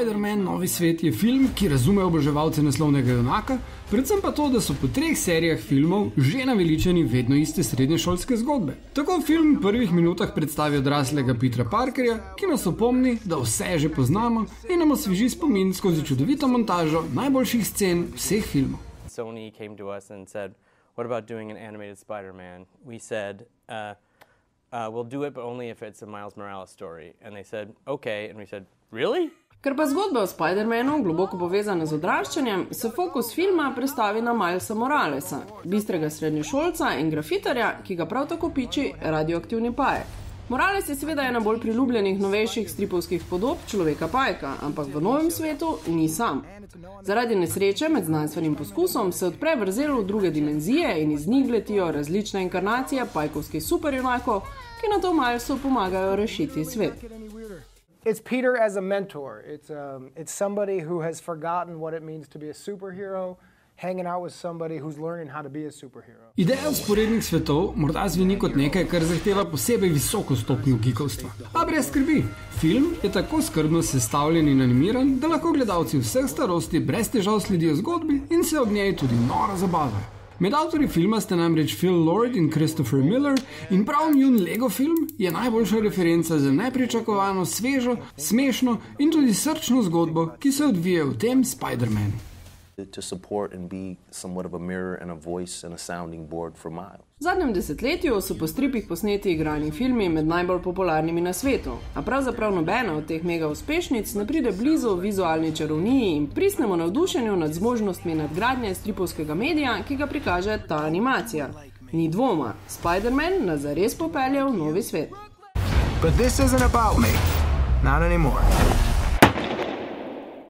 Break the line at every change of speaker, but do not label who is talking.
Spider-Man Novi svet je film, ki razume oboževalce naslovnega junaka, predvsem pa to, da so po treh serijah filmov že naveličeni vedno iste srednješolske zgodbe. Tako film v prvih minutah predstavi odraslega Petra Parkerja, ki nas opomni, da vse že poznamo in nam osveži spomin skozi čudovito montažo najboljših scen vseh filmov.
Sony came to us and said, What about doing an animated Spider Man? We said, uh, uh, We'll do it, but only if it's a Miles Morales story. And they said, Okay. And we said, Really?
Ker pa zgodba o Spider-Manu, globoko povezana z odraščanjem, se fokus filma prestavi na Milesa Moralesa, bistrega srednješolca in grafitarja, ki ga prav tako piči radioaktivni pajek. Morales je seveda ena bolj priljubljenih novejših stripovskih podob človeka pajka, ampak v novem svetu ni sam. Zaradi nesreče med znanstvenim poskusom se odpre vrzel v druge dimenzije in iz njih letijo različne inkarnacije pajkovskih superjunakov, ki na to Milesu pomagajo rešiti svet.
It's Peter as a mentor. It's, um, it's somebody who has forgotten what it means to be a superhero, hanging out with somebody who's learning how to be a superhero.
Ideja usporednih svetov morda zveni kot nekaj, kar zahteva posebej visoko stopnjo gigovstva. A brez skrbi, film je tako skrbno sestavljen in animiran, da lahko gledalci vseh starosti brez težav sledijo zgodbi in se ob njej tudi noro zabavajo. Med avtorji filma sta namreč Phil Lord in Christopher Miller, in prav njun Lego film je najboljša referenca za nepričakovano, svežo, smešno in tudi srčno zgodbo, ki se odvija v tem Spider-Manu.
To support and be somewhat of a mirror and a voice and a sounding board for Miles.
V zadnjem desetletju so po stripih posneti igrani filmi med najbolj popularnimi na svetu, a pravzaprav nobena od teh mega uspešnic ne pride blizu vizualni čarovniji in pristnemu navdušenju nad zmožnostmi nadgradnje stripovskega medija, ki ga prikaže ta animacija. Ni dvoma, Spider-Man nas zares popelje v novi svet.
But this isn't about me. Not anymore.